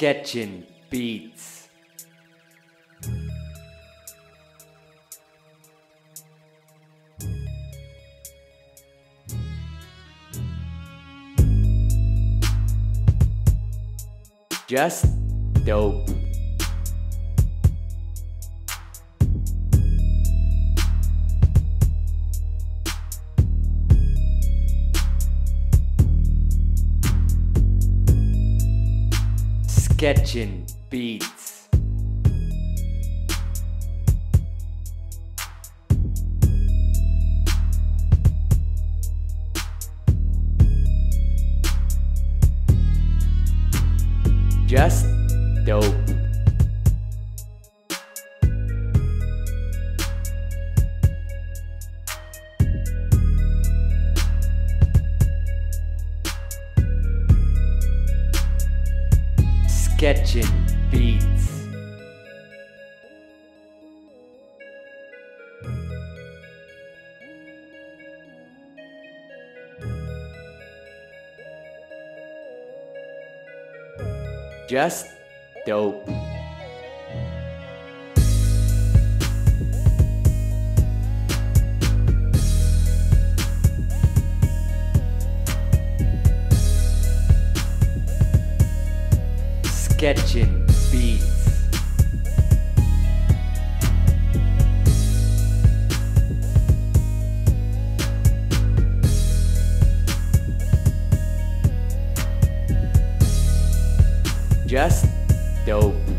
Sketchin Beats. Just dope. Sketchin Beats. Just dope. Sketchin Beats. Just dope. Sketchin Beats. Just dope.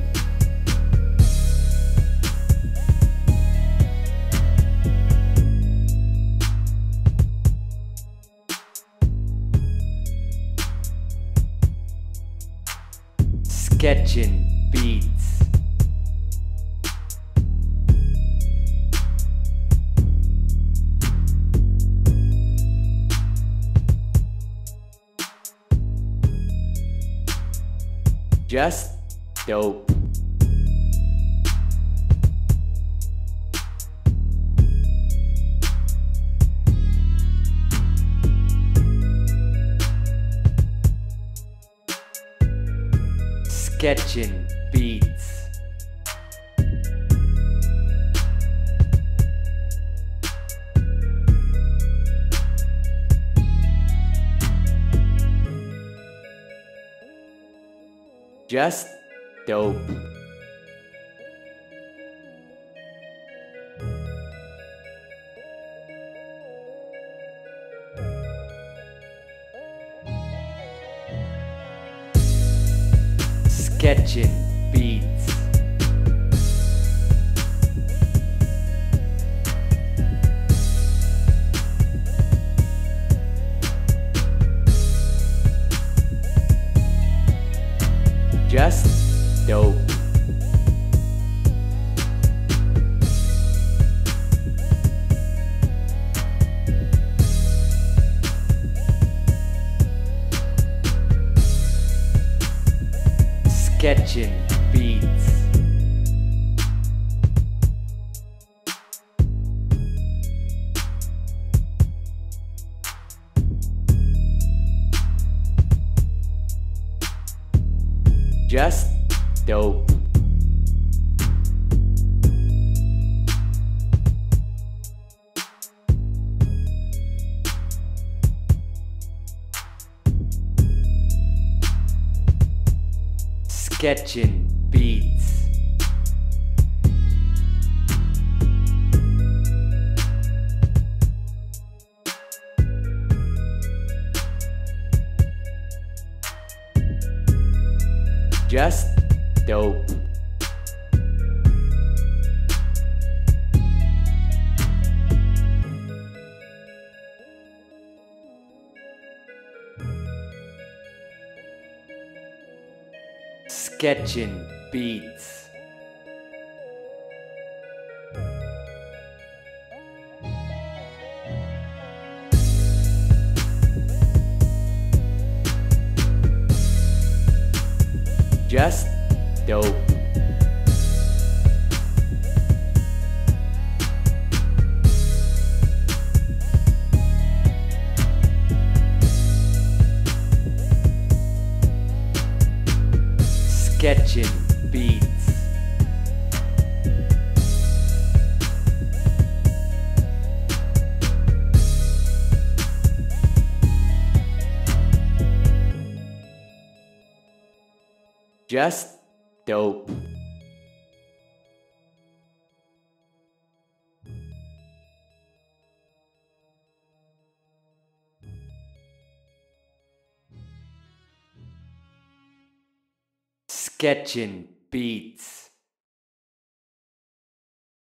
Sketchin Beats. Just dope. Sketchin Beats. Just dope. Sketchin Beats. Just dope. Sketchin Beats. Just dope. Sketchin Beats. Just dope. Sketchin Beats. Just dope. Sketchin Beats. Just dope. Sketchin Beats.